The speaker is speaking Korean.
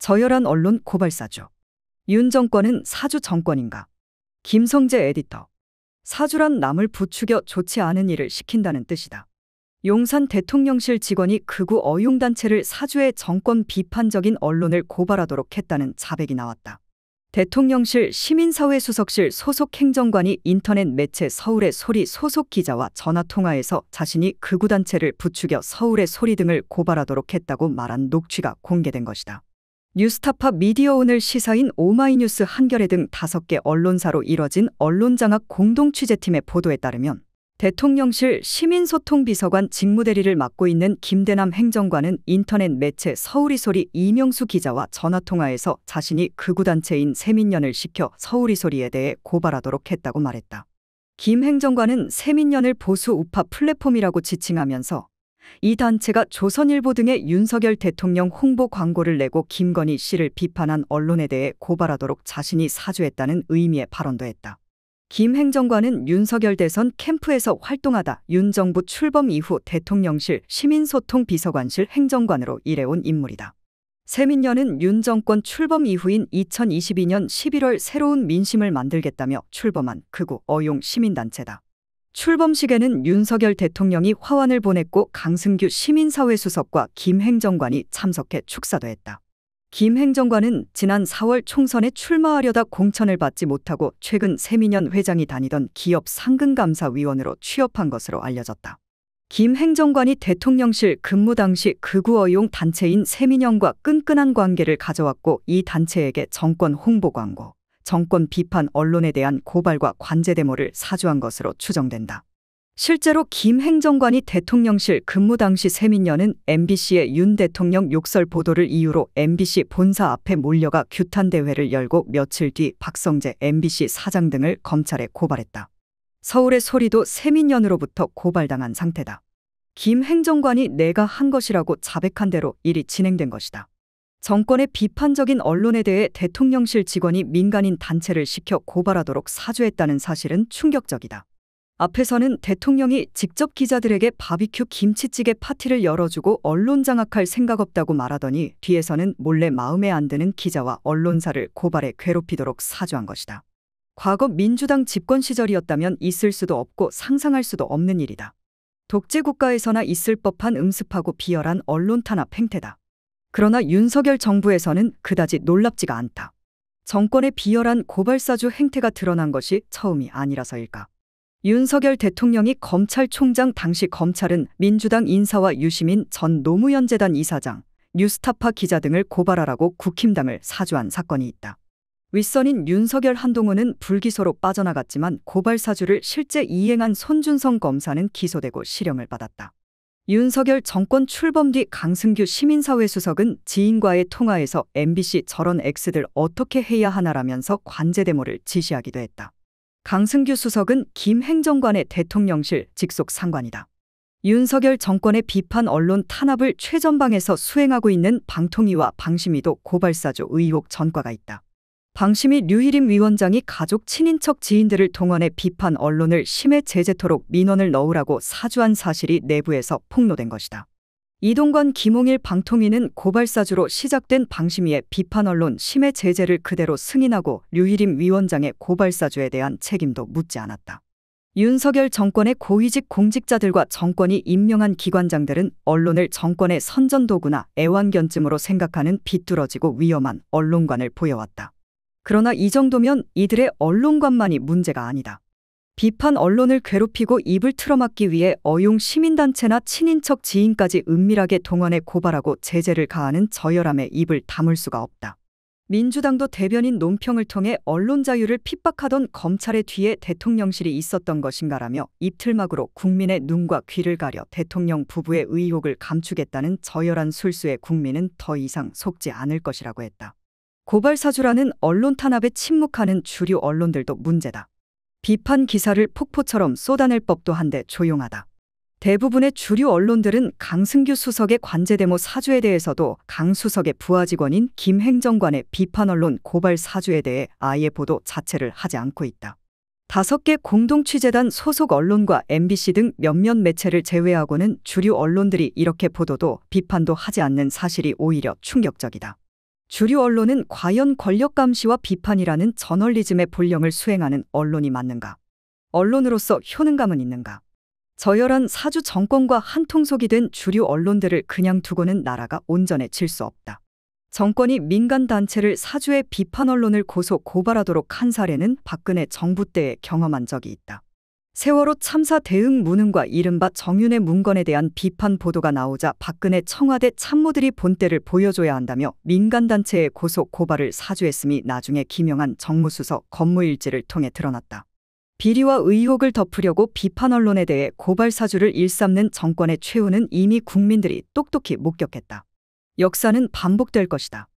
저열한 언론 고발사주. 윤 정권은 사주 정권인가? 김성재 에디터. 사주란 남을 부추겨 좋지 않은 일을 시킨다는 뜻이다. 용산 대통령실 직원이 극우 어용단체를 사주의 정권 비판적인 언론을 고발하도록 했다는 자백이 나왔다. 대통령실 시민사회수석실 소속 행정관이 인터넷 매체 서울의 소리 소속 기자와 전화통화에서 자신이 극우단체를 부추겨 서울의 소리 등을 고발하도록 했다고 말한 녹취가 공개된 것이다. 뉴스타파 미디어 오늘 시사인 오마이뉴스 한겨레 등 다섯 개 언론사로 이뤄진 언론장악 공동 취재팀의 보도에 따르면 대통령실 시민소통비서관 직무대리를 맡고 있는 김대남 행정관은 인터넷 매체 서울이소리 이명수 기자와 전화통화에서 자신이 극우단체인 세민연을 시켜 서울이소리에 대해 고발하도록 했다고 말했다. 김 행정관은 세민연을 보수 우파 플랫폼이라고 지칭하면서 이 단체가 조선일보 등의 윤석열 대통령 홍보 광고를 내고 김건희 씨를 비판한 언론에 대해 고발하도록 자신이 사주했다는 의미의 발언도 했다. 김 행정관은 윤석열 대선 캠프에서 활동하다 윤 정부 출범 이후 대통령실 시민소통 비서관실 행정관으로 일해온 인물이다. 세민연은 윤 정권 출범 이후인 2022년 11월 새로운 민심을 만들겠다며 출범한 극우 어용 시민단체다. 출범식에는 윤석열 대통령이 화환을 보냈고 강승규 시민사회 수석과 김 행정관이 참석해 축사도 했다. 김 행정관은 지난 4월 총선에 출마하려다 공천을 받지 못하고 최근 세민연 회장이 다니던 기업 상근감사위원으로 취업한 것으로 알려졌다. 김 행정관이 대통령실 근무 당시 극우어용 단체인 세민연과 끈끈한 관계를 가져왔고 이 단체에게 정권 홍보 광고, 정권 비판 언론에 대한 고발과 관제 데모를 사주한 것으로 추정된다. 실제로 김 행정관이 대통령실 근무 당시 세민녀는 MBC의 윤 대통령 욕설 보도를 이유로 MBC 본사 앞에 몰려가 규탄 대회를 열고 며칠 뒤 박성재 MBC 사장 등을 검찰에 고발했다. 서울의 소리도 세민연으로부터 고발당한 상태다. 김 행정관이 내가 한 것이라고 자백한 대로 일이 진행된 것이다. 정권의 비판적인 언론에 대해 대통령실 직원이 민간인 단체를 시켜 고발하도록 사주했다는 사실은 충격적이다. 앞에서는 대통령이 직접 기자들에게 바비큐 김치찌개 파티를 열어주고 언론 장악할 생각 없다고 말하더니 뒤에서는 몰래 마음에 안 드는 기자와 언론사를 고발해 괴롭히도록 사주한 것이다. 과거 민주당 집권 시절이었다면 있을 수도 없고 상상할 수도 없는 일이다. 독재 국가에서나 있을 법한 음습하고 비열한 언론 탄압 행태다. 그러나 윤석열 정부에서는 그다지 놀랍지가 않다. 정권의 비열한 고발사주 행태가 드러난 것이 처음이 아니라서일까. 윤석열 대통령이 검찰총장 당시 검찰은 민주당 인사와 유시민 전 노무현 재단 이사장, 뉴스타파 기자 등을 고발하라고 국힘당을 사주한 사건이 있다. 윗선인 윤석열 한동훈은 불기소로 빠져나갔지만 고발사주를 실제 이행한 손준성 검사는 기소되고 실형을 받았다. 윤석열 정권 출범 뒤 강승규 시민사회 수석은 지인과의 통화에서 MBC 저런 X들 어떻게 해야 하나라면서 관제 데모를 지시하기도 했다. 강승규 수석은 김 행정관의 대통령실 직속 상관이다. 윤석열 정권의 비판 언론 탄압을 최전방에서 수행하고 있는 방통위와 방심위도 고발사주 의혹 전과가 있다. 방심위 류희림 위원장이 가족 친인척 지인들을 동원해 비판 언론을 심해 제재토록 민원을 넣으라고 사주한 사실이 내부에서 폭로된 것이다. 이동관 김홍일 방통위는 고발사주로 시작된 방심위의 비판 언론 심해 제재를 그대로 승인하고 류희림 위원장의 고발사주에 대한 책임도 묻지 않았다. 윤석열 정권의 고위직 공직자들과 정권이 임명한 기관장들은 언론을 정권의 선전도구나 애완견쯤으로 생각하는 비뚤어지고 위험한 언론관을 보여왔다. 그러나 이 정도면 이들의 언론관만이 문제가 아니다. 비판 언론을 괴롭히고 입을 틀어막기 위해 어용 시민단체나 친인척 지인까지 은밀하게 동원해 고발하고 제재를 가하는 저열함에 입을 다물 수가 없다. 민주당도 대변인 논평을 통해 언론 자유를 핍박하던 검찰의 뒤에 대통령실이 있었던 것인가라며 입틀막으로 국민의 눈과 귀를 가려 대통령 부부의 의혹을 감추겠다는 저열한 술수에 국민은 더 이상 속지 않을 것이라고 했다. 고발사주라는 언론 탄압에 침묵하는 주류 언론들도 문제다. 비판 기사를 폭포처럼 쏟아낼 법도 한데 조용하다. 대부분의 주류 언론들은 강승규 수석의 관제데모 사주에 대해서도 강 수석의 부하 직원인 김 행정관의 비판 언론 고발 사주에 대해 아예 보도 자체를 하지 않고 있다. 다섯 개 공동 취재단 소속 언론과 MBC 등 몇몇 매체를 제외하고는 주류 언론들이 이렇게 보도도 비판도 하지 않는 사실이 오히려 충격적이다. 주류 언론은 과연 권력 감시와 비판이라는 저널리즘의 본령을 수행하는 언론이 맞는가? 언론으로서 효능감은 있는가? 저열한 사주 정권과 한통속이 된 주류 언론들을 그냥 두고는 나라가 온전해질 수 없다. 정권이 민간 단체를 사주의 비판 언론을 고소 고발하도록 한 사례는 박근혜 정부 때에 경험한 적이 있다. 세월호 참사 대응 무능과 이른바 정윤의 문건에 대한 비판 보도가 나오자 박근혜 청와대 참모들이 본때를 보여줘야 한다며 민간단체의 고소 고발을 사주했음이 나중에 김영한 정무수석 건무일지를 통해 드러났다. 비리와 의혹을 덮으려고 비판 언론에 대해 고발 사주를 일삼는 정권의 최후는 이미 국민들이 똑똑히 목격했다. 역사는 반복될 것이다.